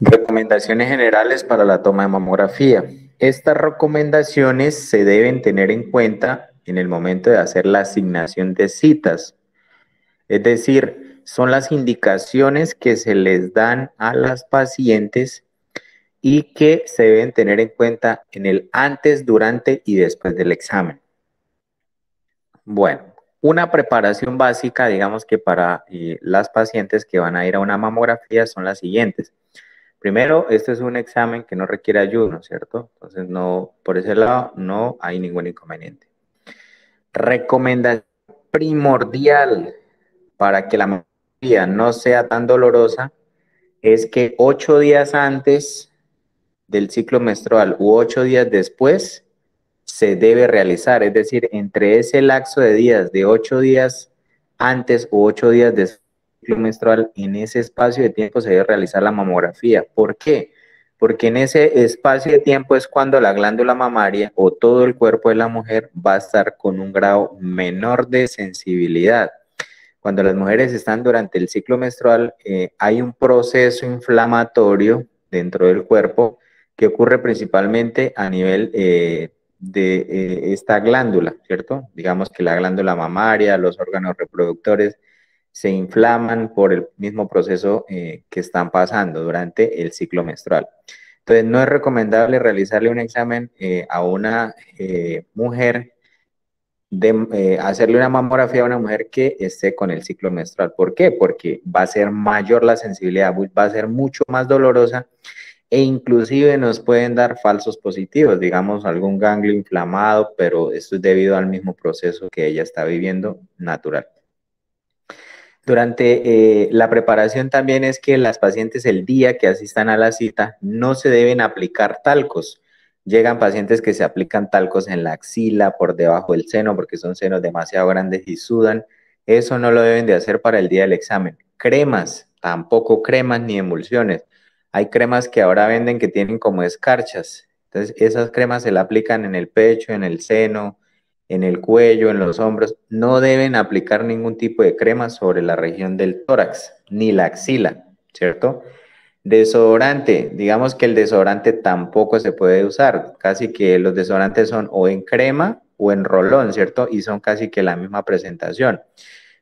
Recomendaciones generales para la toma de mamografía. Estas recomendaciones se deben tener en cuenta en el momento de hacer la asignación de citas. Es decir, son las indicaciones que se les dan a las pacientes y que se deben tener en cuenta en el antes, durante y después del examen. Bueno, una preparación básica, digamos que para eh, las pacientes que van a ir a una mamografía son las siguientes. Primero, este es un examen que no requiere ayuno, ¿cierto? Entonces, no, por ese lado, no hay ningún inconveniente. Recomendación primordial para que la mamografía no sea tan dolorosa es que ocho días antes del ciclo menstrual u ocho días después se debe realizar, es decir, entre ese lapso de días, de ocho días antes u ocho días después menstrual, en ese espacio de tiempo se debe realizar la mamografía. ¿Por qué? Porque en ese espacio de tiempo es cuando la glándula mamaria o todo el cuerpo de la mujer va a estar con un grado menor de sensibilidad. Cuando las mujeres están durante el ciclo menstrual, eh, hay un proceso inflamatorio dentro del cuerpo que ocurre principalmente a nivel eh, de eh, esta glándula, ¿cierto? Digamos que la glándula mamaria, los órganos reproductores, se inflaman por el mismo proceso eh, que están pasando durante el ciclo menstrual. Entonces, no es recomendable realizarle un examen eh, a una mujer, de, hacerle una mamografía a una mujer que esté con el ciclo menstrual. ¿Por qué? Porque va a ser mayor la sensibilidad, va a ser mucho más dolorosa e inclusive nos pueden dar falsos positivos, digamos algún ganglio inflamado, pero esto es debido al mismo proceso que ella está viviendo natural. Durante eh, la preparación también es que las pacientes el día que asistan a la cita no se deben aplicar talcos. Llegan pacientes que se aplican talcos en la axila, por debajo del seno, porque son senos demasiado grandes y sudan. Eso no lo deben de hacer para el día del examen. Cremas, tampoco cremas ni emulsiones. Hay cremas que ahora venden que tienen como escarchas. Entonces, esas cremas se la aplican en el pecho, en el seno, en el cuello, en los hombros, no deben aplicar ningún tipo de crema sobre la región del tórax, ni la axila, ¿cierto? Desodorante, digamos que el desodorante tampoco se puede usar, casi que los desodorantes son o en crema o en rolón, ¿cierto? Y son casi que la misma presentación.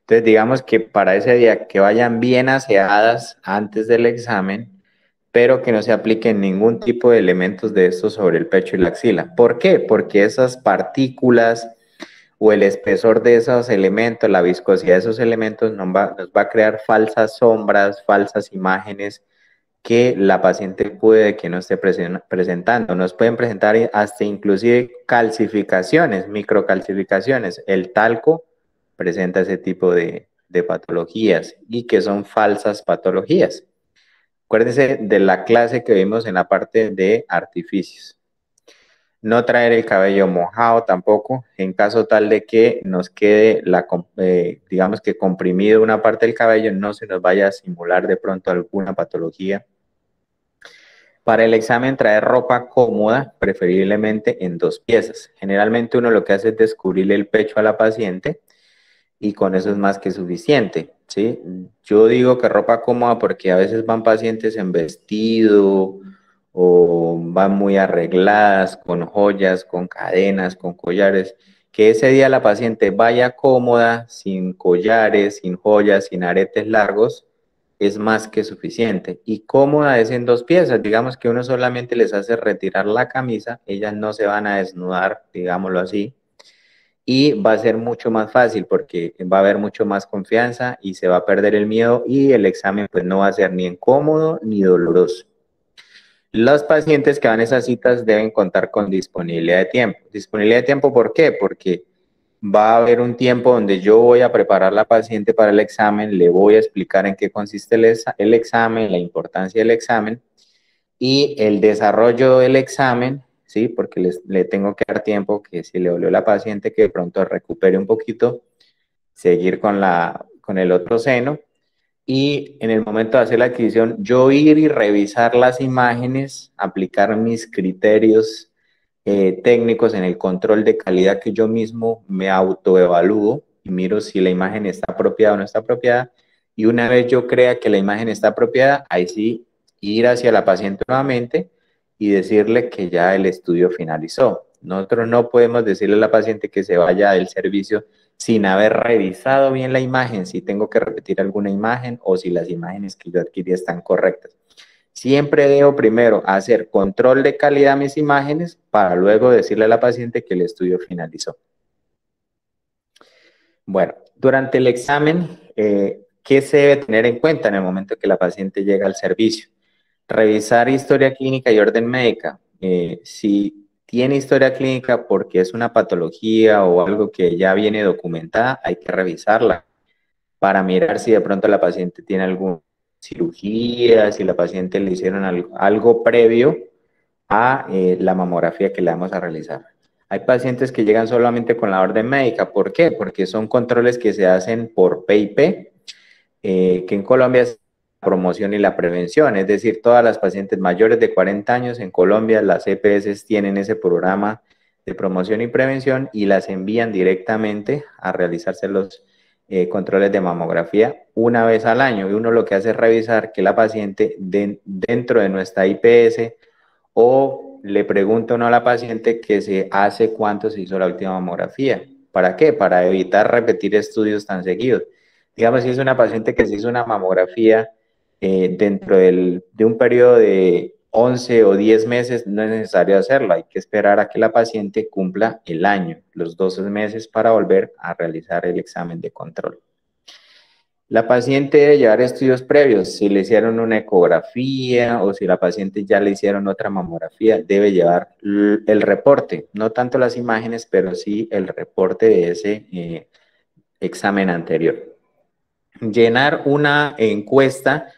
Entonces, digamos que para ese día que vayan bien aseadas antes del examen, pero que no se apliquen ningún tipo de elementos de estos sobre el pecho y la axila. ¿Por qué? Porque esas partículas o el espesor de esos elementos, la viscosidad de esos elementos nos va, a crear falsas sombras, falsas imágenes que la paciente puede que no esté presentando. Nos pueden presentar hasta inclusive calcificaciones, microcalcificaciones. El talco presenta ese tipo de, de patologías y que son falsas patologías. Acuérdense de la clase que vimos en la parte de artificios. No traer el cabello mojado tampoco, en caso tal de que nos quede, la, eh, digamos que comprimido una parte del cabello, no se nos vaya a simular de pronto alguna patología. Para el examen, traer ropa cómoda, preferiblemente en dos piezas. Generalmente uno lo que hace es descubrirle el pecho a la paciente y con eso es más que suficiente. ¿sí? Yo digo que ropa cómoda porque a veces van pacientes en vestido, o van muy arregladas con joyas, con cadenas, con collares, que ese día la paciente vaya cómoda, sin collares, sin joyas, sin aretes largos, es más que suficiente. Y cómoda es en dos piezas, digamos que uno solamente les hace retirar la camisa, ellas no se van a desnudar, digámoslo así, y va a ser mucho más fácil porque va a haber mucho más confianza y se va a perder el miedo y el examen pues no va a ser ni incómodo ni doloroso. Los pacientes que van a esas citas deben contar con disponibilidad de tiempo. Disponibilidad de tiempo, ¿por qué? Porque va a haber un tiempo donde yo voy a preparar a la paciente para el examen, le voy a explicar en qué consiste el, examen, la importancia del examen y el desarrollo del examen, ¿sí? Porque le tengo que dar tiempo que si le dolió la paciente que de pronto recupere un poquito, seguir con, la, con el otro seno y en el momento de hacer la adquisición, yo ir y revisar las imágenes, aplicar mis criterios eh, técnicos en el control de calidad que yo mismo me autoevalúo y miro si la imagen está apropiada o no está apropiada. Y una vez yo crea que la imagen está apropiada, ahí sí ir hacia la paciente nuevamente y decirle que ya el estudio finalizó. Nosotros no podemos decirle a la paciente que se vaya del servicio sin haber revisado bien la imagen, si tengo que repetir alguna imagen o si las imágenes que yo adquirí están correctas. Siempre debo primero hacer control de calidad mis imágenes para luego decirle a la paciente que el estudio finalizó. Bueno, durante el examen, eh, ¿qué se debe tener en cuenta en el momento que la paciente llega al servicio? Revisar historia clínica y orden médica. Eh, si tiene historia clínica porque es una patología o algo que ya viene documentada, hay que revisarla para mirar si de pronto la paciente tiene alguna cirugía, si la paciente le hicieron algo, previo a eh, la mamografía que le vamos a realizar. Hay pacientes que llegan solamente con la orden médica. ¿Por qué? Porque son controles que se hacen por PIP, eh, que en Colombia es promoción y la prevención, es decir, todas las pacientes mayores de 40 años en Colombia, las EPS tienen ese programa de promoción y prevención y las envían directamente a realizarse los eh, controles de mamografía una vez al año. Y uno lo que hace es revisar que la paciente dentro de nuestra IPS o le pregunta uno a la paciente que se hace cuánto se hizo la última mamografía. ¿Para qué? Para evitar repetir estudios tan seguidos. Digamos, si es una paciente que se hizo una mamografía eh, dentro de un periodo de 11 o 10 meses no es necesario hacerlo, hay que esperar a que la paciente cumpla el año, los 12 meses para volver a realizar el examen de control. La paciente debe llevar estudios previos, si le hicieron una ecografía o si la paciente ya le hicieron otra mamografía, debe llevar el reporte, no tanto las imágenes, pero sí el reporte de ese eh, examen anterior. Llenar una encuesta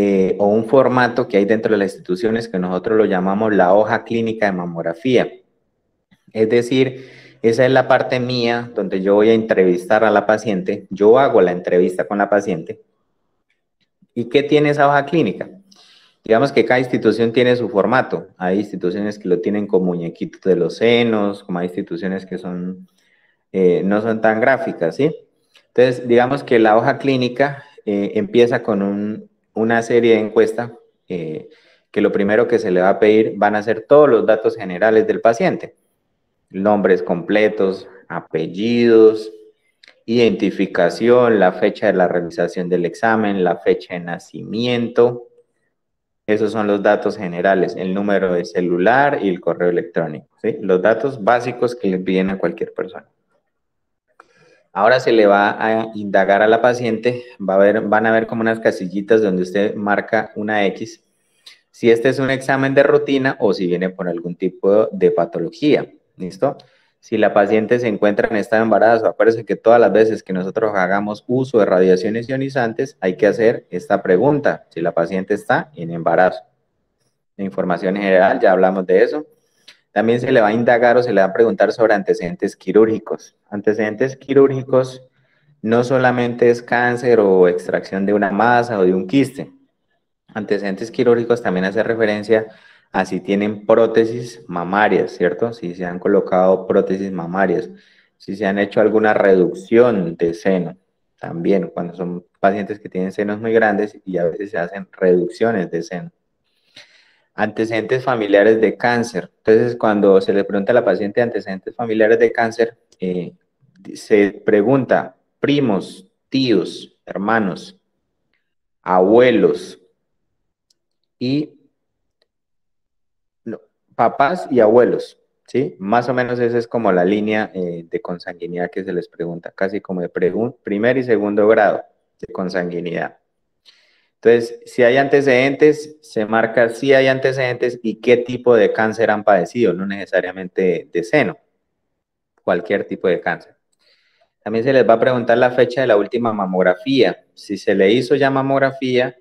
eh, o un formato que hay dentro de las instituciones que nosotros lo llamamos la hoja clínica de mamografía. Es decir, esa es la parte mía donde yo voy a entrevistar a la paciente, yo hago la entrevista con la paciente. ¿Y qué tiene esa hoja clínica? Digamos que cada institución tiene su formato. Hay instituciones que lo tienen con muñequitos de los senos, como hay instituciones que son, eh, no son tan gráficas, ¿sí? Entonces, digamos que la hoja clínica eh, empieza con un, una serie de encuestas eh, que lo primero que se le va a pedir van a ser todos los datos generales del paciente. Nombres completos, apellidos, identificación, la fecha de la realización del examen, la fecha de nacimiento. Esos son los datos generales, el número de celular y el correo electrónico. Los datos básicos que le piden a cualquier persona. Ahora se le va a indagar a la paciente, van a ver como unas casillitas donde usted marca una X, si este es un examen de rutina o si viene por algún tipo de patología, ¿listo? Si la paciente se encuentra en estado de embarazo, acuérdense que todas las veces que nosotros hagamos uso de radiaciones ionizantes, hay que hacer esta pregunta, si la paciente está en embarazo. Información general, ya hablamos de eso. También se le va a indagar o se le va a preguntar sobre antecedentes quirúrgicos. Antecedentes quirúrgicos no solamente es cáncer o extracción de una masa o de un quiste. Antecedentes quirúrgicos también hace referencia a si tienen prótesis mamarias, ¿cierto? Si se han colocado prótesis mamarias, si se han hecho alguna reducción de seno, también cuando son pacientes que tienen senos muy grandes y a veces se hacen reducciones de seno antecedentes familiares de cáncer. Entonces, cuando se le pregunta a la paciente antecedentes familiares de cáncer, eh, se pregunta primos, tíos, hermanos, abuelos y papás y abuelos, ¿sí? Más o menos esa es como la línea eh, de consanguinidad que se les pregunta, casi como de primer y segundo grado de consanguinidad. Entonces, si hay antecedentes, se marca si hay antecedentes y qué tipo de cáncer han padecido, no necesariamente de seno, cualquier tipo de cáncer. También se les va a preguntar la fecha de la última mamografía. Si se le hizo ya mamografía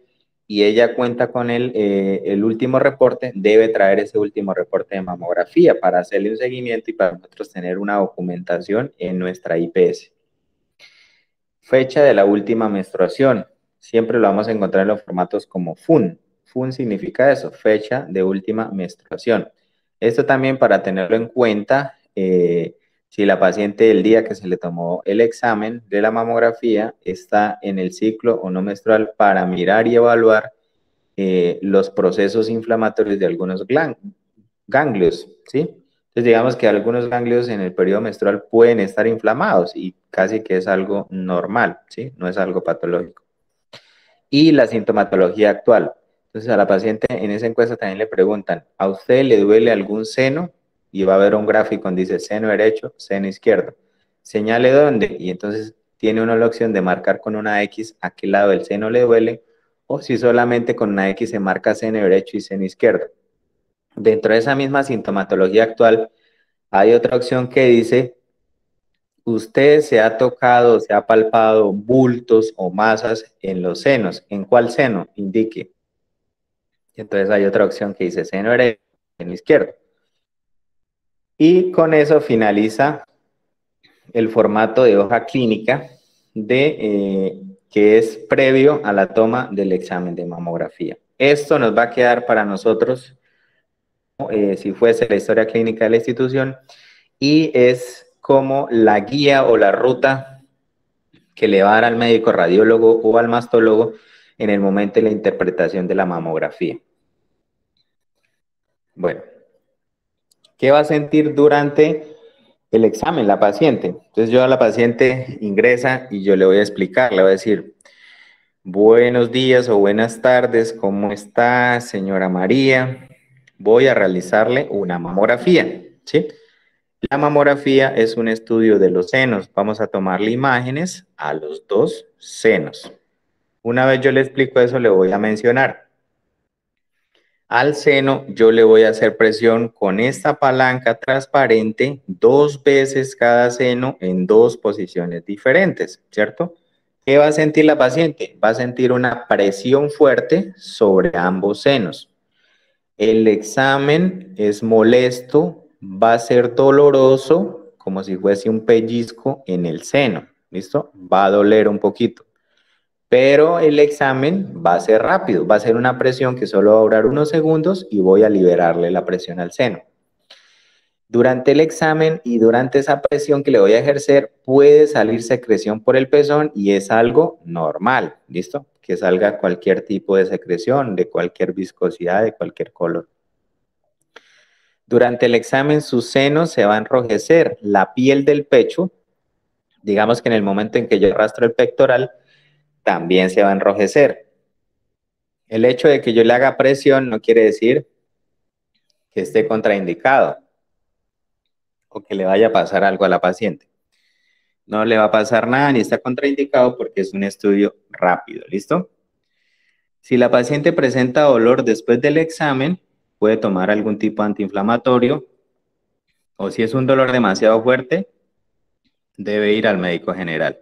y ella cuenta con el, eh, el último reporte, debe traer ese último reporte de mamografía para hacerle un seguimiento y para nosotros tener una documentación en nuestra IPS. Fecha de la última menstruación siempre lo vamos a encontrar en los formatos como FUN. FUN significa eso, fecha de última menstruación. Esto también para tenerlo en cuenta, eh, si la paciente el día que se le tomó el examen de la mamografía está en el ciclo o no menstrual para mirar y evaluar eh, los procesos inflamatorios de algunos ganglios, ¿sí? Entonces digamos que algunos ganglios en el periodo menstrual pueden estar inflamados y casi que es algo normal, ¿sí? No es algo patológico. Y la sintomatología actual. Entonces a la paciente en esa encuesta también le preguntan, ¿a usted le duele algún seno? Y va a haber un gráfico donde dice seno derecho, seno izquierdo. Señale dónde y entonces tiene uno la opción de marcar con una X a qué lado del seno le duele o si solamente con una X se marca seno derecho y seno izquierdo. Dentro de esa misma sintomatología actual, hay otra opción que dice, usted se ha tocado, se ha palpado bultos o masas en los senos. ¿En cuál seno? Indique. Entonces hay otra opción que dice seno derecho, seno izquierdo. Y con eso finaliza el formato de hoja clínica de eh, que es previo a la toma del examen de mamografía. Esto nos va a quedar para nosotros, eh, si fuese la historia clínica de la institución, y es como la guía o la ruta que le va a dar al médico radiólogo o al mastólogo en el momento de la interpretación de la mamografía. Bueno, ¿qué va a sentir durante el examen, la paciente. Entonces yo a la paciente ingresa y yo le voy a explicar, le voy a decir, buenos días o buenas tardes, ¿cómo está señora María? Voy a realizarle una mamografía, ¿sí? La mamografía es un estudio de los senos. Vamos a tomarle imágenes a los dos senos. Una vez yo le explico eso, le voy a mencionar. Al seno yo le voy a hacer presión con esta palanca transparente dos veces cada seno en dos posiciones diferentes, ¿cierto? ¿Qué va a sentir la paciente? Va a sentir una presión fuerte sobre ambos senos. El examen es molesto, va a ser doloroso, como si fuese un pellizco en el seno, ¿listo? Va a doler un poquito pero el examen va a ser rápido, va a ser una presión que solo va a durar unos segundos y voy a liberarle la presión al seno. Durante el examen y durante esa presión que le voy a ejercer, puede salir secreción por el pezón y es algo normal, ¿listo? Que salga cualquier tipo de secreción, de cualquier viscosidad, de cualquier color. Durante el examen, su seno se va a enrojecer, la piel del pecho, digamos que en el momento en que yo arrastro el pectoral, también se va a enrojecer. El hecho de que yo le haga presión no quiere decir que esté contraindicado o que le vaya a pasar algo a la paciente. No le va a pasar nada ni está contraindicado porque es un estudio rápido, ¿listo? Si la paciente presenta dolor después del examen, puede tomar algún tipo antiinflamatorio o si es un dolor demasiado fuerte, debe ir al médico general.